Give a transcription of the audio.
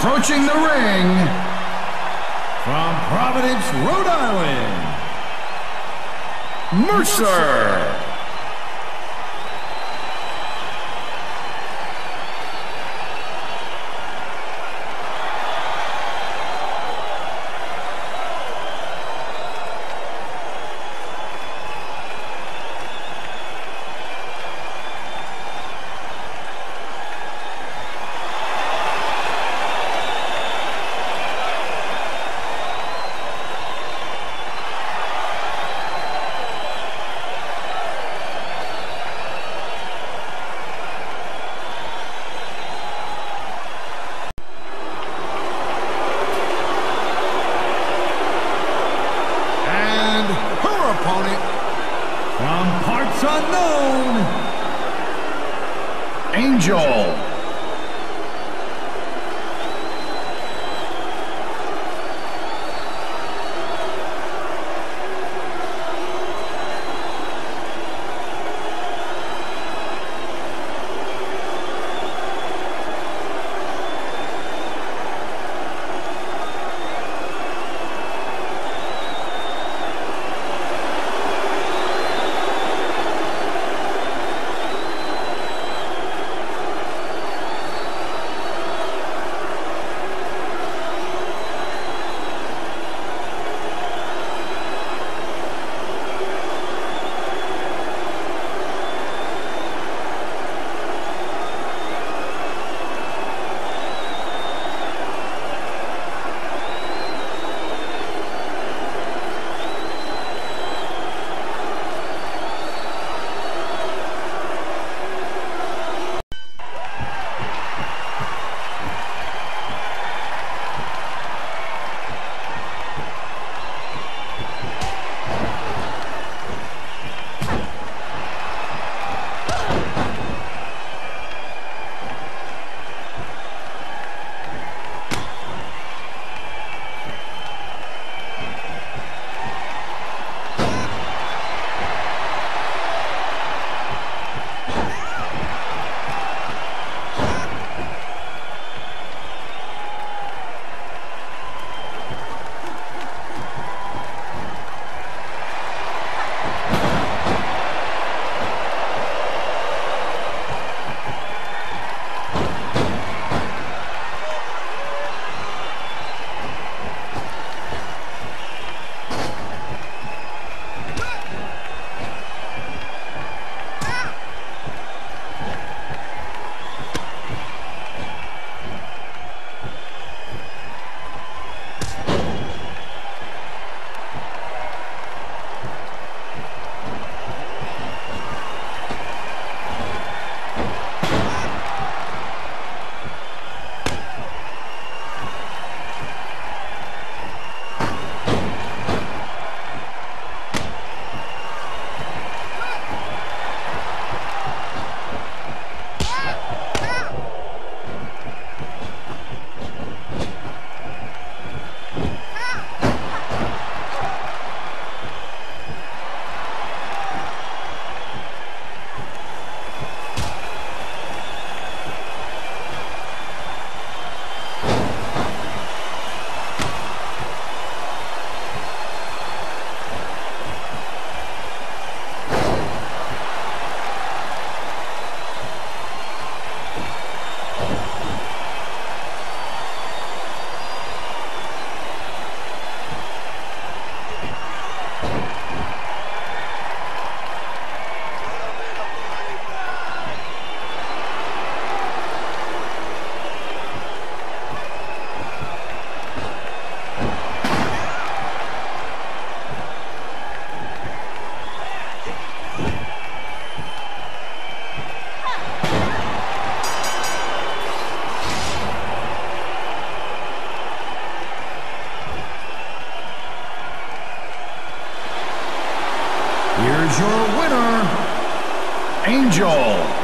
Approaching the ring from Providence, Rhode Island, Mercer. And Angel. Here's your winner, Angel.